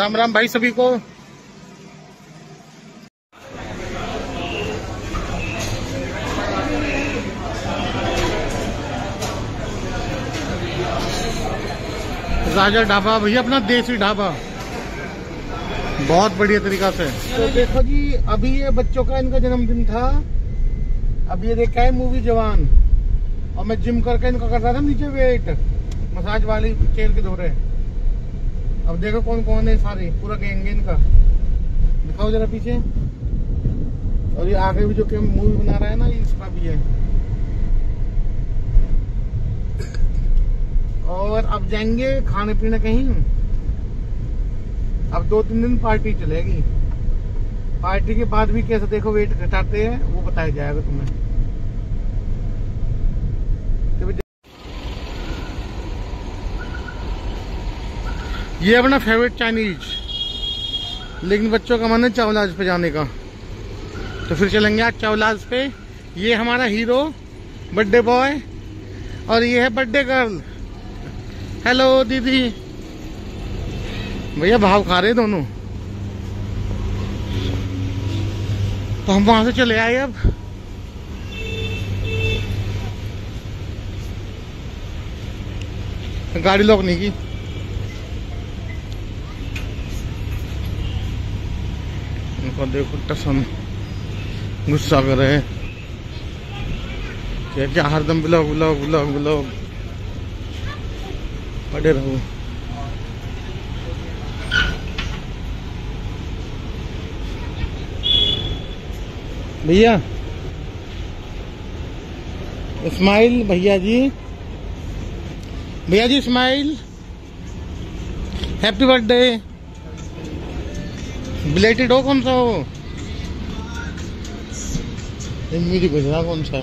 राम राम भाई सभी को। राजा ढाबा, भैया अपना देसी ढाबा। बहुत बढ़िया तरीका से। तो देखो जी, अभी ये बच्चों का इनका जन्मदिन था। अब ये देखा है मूवी जवान। और मैं जिम करके इनका कर रहा था, नीचे वेट मसाज वाली चेयर के दौरे अब देखो कौन कौन है सारे, पूरा गैंग इनका दिखाओ जरा पीछे। और ये आगे भी जो मूवी बना रहा है ना, ये इसका भी है। और अब जाएँगे खाने पीने कहीं। अब दो तीन दिन पार्टी चलेगी। पार्टी के बाद भी कैसे देखो वेट घटाते हैं, वो बताया जाएगा तुम्हें। ये अपना फेवरेट चाइनीज़ लेकिन बच्चों का मन है चावलाज पे जाने का। तो फिर चलेंगे आज चावलाज पे। ये हमारा हीरो बर्थडे बॉय और ये है बर्थडे गर्ल हेलो दीदी। भैया, भाव खा रहे दोनों। तो हम वहाँ से चले आए अब। गाड़ी लॉक नहीं की। उनको देखो टसन गुस्सा कर। रहे क्या क्या हरदम ब्लॉग ब्लॉग ब्लॉग ब्लॉग पड़े रहो। भैया स्माइल भैया जी। भैया जी स्माइल हैप्पी बर्थडे। बिलेटेड हो कौन सा गुजरा कौन सा?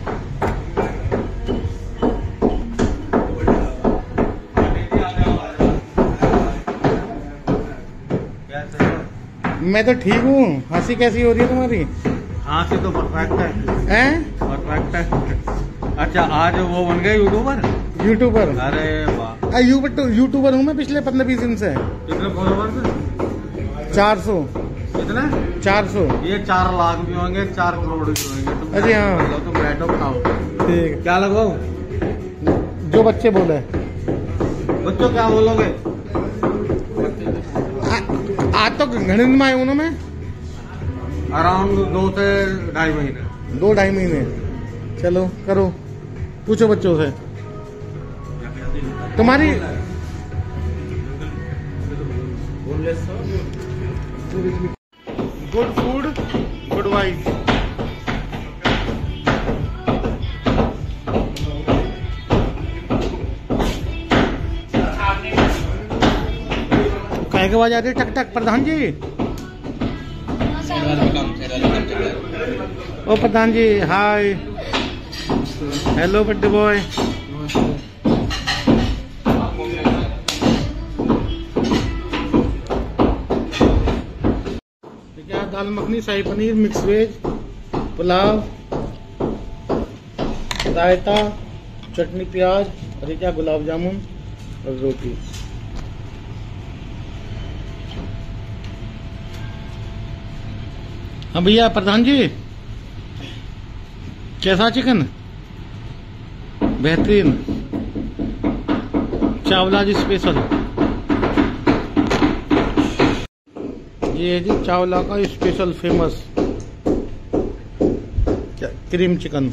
मैं तो ठीक हूँ। हँसी कैसी हो रही है तुम्हारी? हँसी तो परफेक्ट है। हैं? परफेक्ट है। अच्छा आज वो बन गए यूट्यूबर यूट्यूबर अरे वाह। यूट्यूबर यूट्यूबर हूँ मैं पिछले पंद्रह बीस दिन से। कितने फॉलोवर्स चार सौ। कितने? चार सौ। ये चार लाख भी होंगे चार करोड़ भी होंगे। अरे हाँ। तुम बैठो बनाओ ठीक। क्या लगाओ जो बच्चे बोले। बच्चों क्या बोलोगे? आज तो घने दिन में आए उन्होंने अराउंड दो से ढाई महीने। दो ढाई महीने। चलो करो। पूछो बच्चों से। तुम्हारी गुड फ़ूड गुड वाइफ के आवाज़ आ रही टक टक, प्रधान जी। ओ, प्रधान जी, hi. Hello birthday boy dal makhani, shahi paneer mix veg pulao, raita, chutney, प्याज और क्या गुलाब जामुन और रोटी। हाँ भैया, प्रधान जी। कैसा चिकन? बेहतरीन। चावला जी स्पेशल ये है जी चावला का स्पेशल फ़ेमस क्रीम चिकन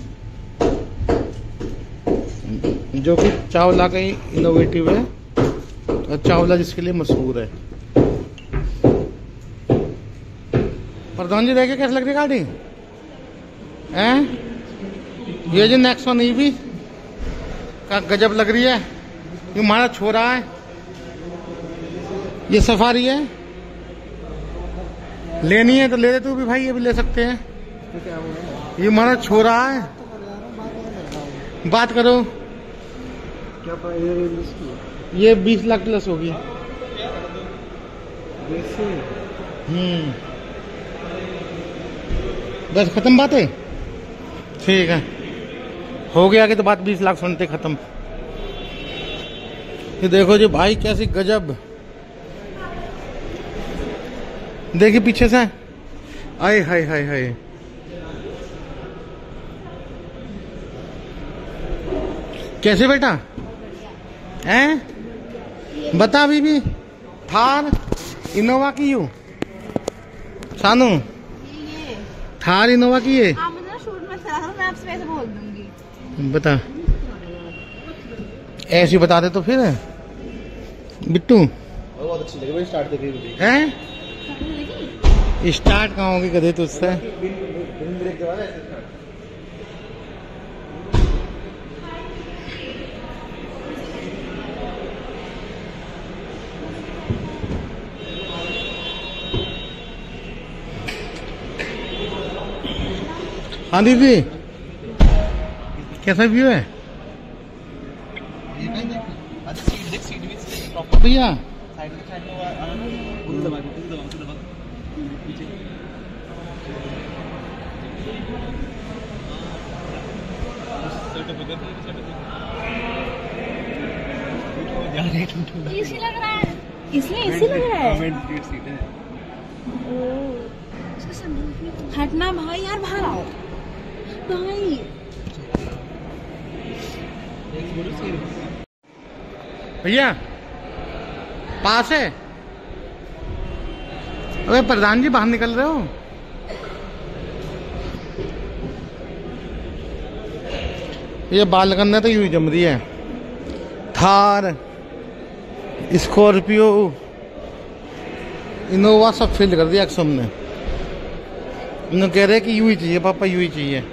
जो कि चावला का ही इनोवेटिव है। और चावला जिसके लिए मशहूर है। प्रधान जी देखे कैसे लग रही गाड़ी? हैं? ये जो नेक्स्ट वन भी का गजब लग रही है। ये हमारा छोरा है। ये सफारी है। लेनी है तो ले ले तू भी भाई ये भी ले सकते हैं। ये हमारा छोरा है। बात करो। क्या ये बीस लाख प्लस होगी। हम्म। बस खत्म बात? है ठीक है। हो गया कि तो बात बीस लाख सुनते खत्म। ये देखो जी भाई कैसी गजब। देखिए पीछे से। आए हाय हाय हाय। कैसे बेटा? हैं? बता बीबी। थार इनोवा की यू। सानू। थार इनोवा की है आप मुझे ना शूट में चला करो मैं आपसे वैसे बोल दूँगी। बता। ऐसी बता दे तो फिर। बिट्टू। बहुत अच्छी लगी स्टार्ट कहा मुझे स्टार्ट कहाँ होगी कदे तुझसे बिन ब्रेक दबा ऐसे start। हाँ दीदी। कैसा व्यू है? भैया। इसी लग रहा है। इसलिए इसी लग रहा है? ओह, हटना भाई यार बाहर आओ। भैया, पास है? अरे प्रधान जी, बाहर निकल रहे हो? ये बाल करना तो यूँ ही जम रही है। थार, स्कॉर्पियो, इनोवा सब फील कर दिया एक्सम ने। कह रहे कि यू ही चाहिए, पापा, यू ही चाहिए।